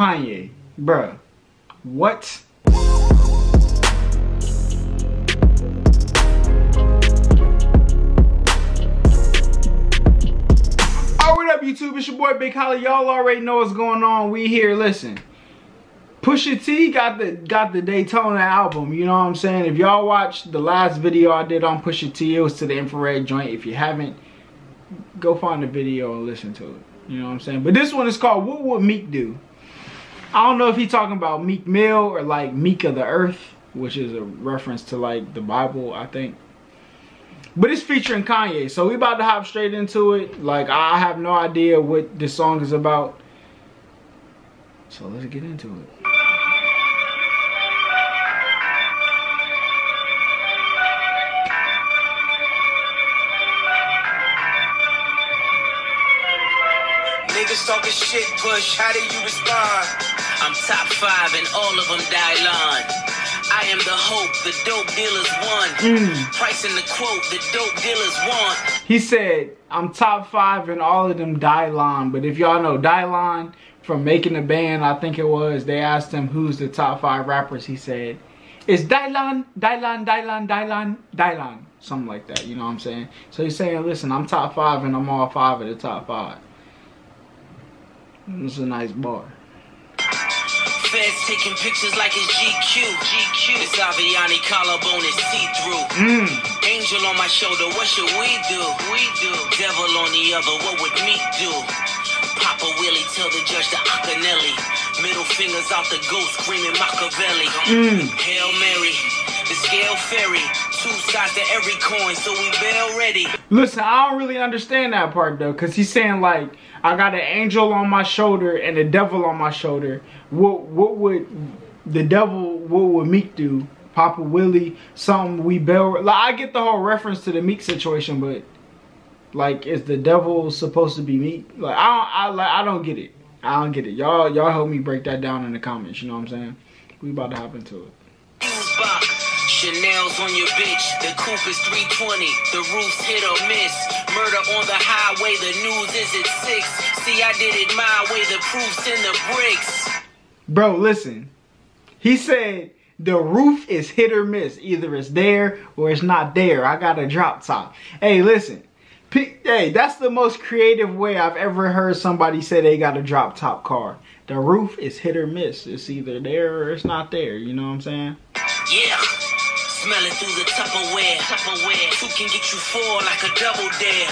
Kanye, bruh, what? Oh, what up, YouTube? It's your boy Big Holly. Y'all already know what's going on. We here. Listen, Pusha T got the got the Daytona album. You know what I'm saying? If y'all watched the last video I did on Pusha T, it was to the infrared joint. If you haven't, go find the video and listen to it. You know what I'm saying? But this one is called What Would Meek Do? I don't know if he's talking about Meek Mill or like Meek of the Earth, which is a reference to like the Bible, I think. But it's featuring Kanye, so we about to hop straight into it. Like I have no idea what this song is about. So let's get into it. Niggas talking shit, push. How do you respond? I'm top five and all of them die line. I am the hope, the dope dealers won. Mm. Price in the quote, the dope dealers want. He said, I'm top five and all of them Dylan. But if y'all know Dylan from Making the Band, I think it was, they asked him who's the top five rappers. He said, it's Dylan, Dylan, Dylan, Dylan, Dylan. Something like that, you know what I'm saying? So he's saying, listen, I'm top five and I'm all five of the top five. It's a nice bar. Feds taking pictures like it's GQ. GQ. This Avianne collarbone is see-through. Mm. Angel on my shoulder, what should we do? We do. Devil on the other, what would me do? Papa Willie tell the judge the Acanelli. Middle fingers out the ghost, screaming Machiavelli. Mm. Hail Mary, the scale fairy. Two sides to every coin, so we bail ready. Listen, I don't really understand that part though, cause he's saying like I got an angel on my shoulder and a devil on my shoulder. What what would the devil? What would Meek do? Papa Willie, something we bail. Like I get the whole reference to the Meek situation, but like, is the devil supposed to be Meek? Like I don't, I like I don't get it. I don't get it. Y'all y'all help me break that down in the comments. You know what I'm saying? We about to hop into it. Chanel's on your bitch. The coupe is 320. The roof's hit or miss. Murder on the highway. The news is at 6. See, I did it my way. The proof's in the bricks. Bro, listen. He said the roof is hit or miss. Either it's there or it's not there. I got a drop top. Hey, listen. Hey, that's the most creative way I've ever heard somebody say they got a drop top car. The roof is hit or miss. It's either there or it's not there. You know what I'm saying? Yeah. Smell it through the Tupperware. Tupperware. Two can get you four like a double dare.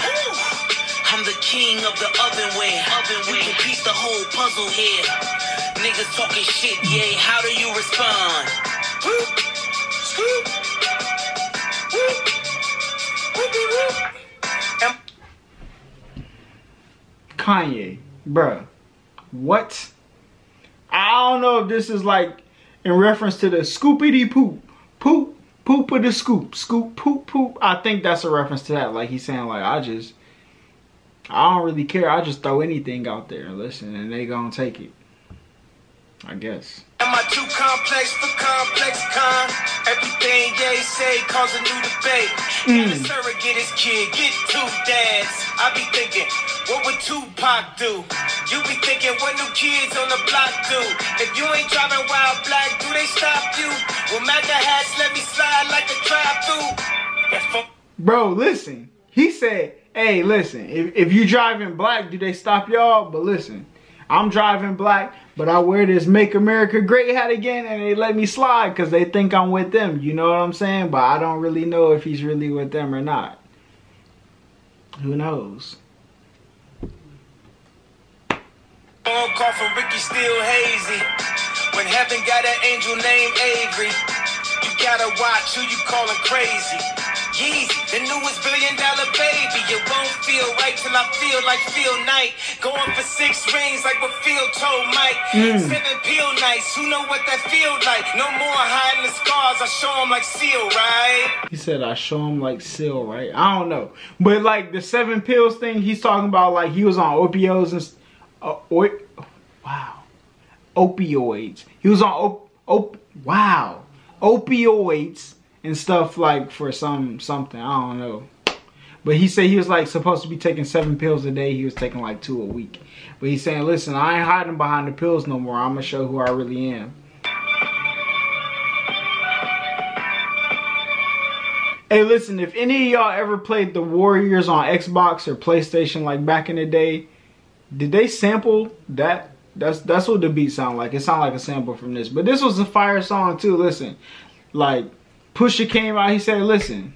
I'm the king of the ovenware. Ovenware. You can piece the whole puzzle here. Niggas talking shit, yeah. How do you respond? Whoop. Scoop. Whoop. Whoop. Kanye, bruh. What? I don't know if this is like in reference to the scoopity poop. Poop. Poop of the scoop. Scoop, poop, poop. I think that's a reference to that. Like he's saying, like, I just, I don't really care. I just throw anything out there listen, and they gonna take it. I guess. Am I too complex for ComplexCon? Everything they say cause a new debate. Can a surrogate his kid get two dads? I be thinking, what would Tupac do? You be thinking, what new kids on the block do? If you ain't driving wild black, do they stop you? Well, MAGA hats let me slide like a drive through. Bro, listen. He said, hey, listen, if, if you driving black, do they stop y'all? But listen, I'm driving black, but I wear this Make America Great hat again and they let me slide because they think I'm with them. You know what I'm saying? But I don't really know if he's really with them or not. Who knows? Call from Ricky hazy. When heaven got an angel named Avery, you gotta watch who you calling crazy. Yeezy, the newest billion dollar baby. It won't feel right till I feel like Phil Knight. Going for six rings like what Phil told Mike. Seven peel nights, who know what that feel like? No more hiding the scars, I show 'em like Seal, right? He said I show him like Seal, right? I don't know. But like the seven pills thing, he's talking about like he was on opioids and uh, oi- wow. Opioids. He was on op, op wow. Opioids and stuff like for some something. I don't know. But he said he was like supposed to be taking seven pills a day. He was taking like two a week. But he's saying, listen, I ain't hiding behind the pills no more. I'm gonna show who I really am. Hey, listen, if any of y'all ever played the Warriors on Xbox or PlayStation like back in the day, did they sample that? That's that's what the beat sound like. It sound like a sample from this. But this was a fire song too. Listen, like Pusha came out. He said, "Listen,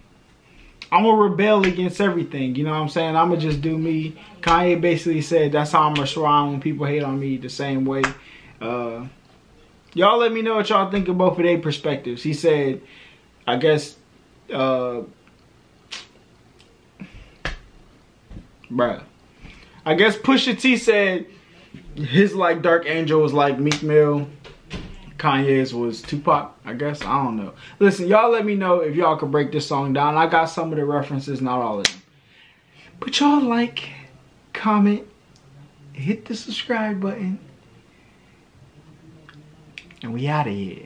I'm gonna rebel against everything. You know what I'm saying? I'm gonna just do me." Kanye basically said, "That's how I'm gonna respond when people hate on me the same way." Uh, y'all let me know what y'all think of both of their perspectives. He said, "I guess." uh, bruh. I guess Pusha T said his like Dark Angel was like Meek Mill. Kanye's was Tupac, I guess. I don't know. Listen, y'all let me know if y'all could break this song down. I got some of the references, not all of them. But y'all like, comment, hit the subscribe button. And we out of here.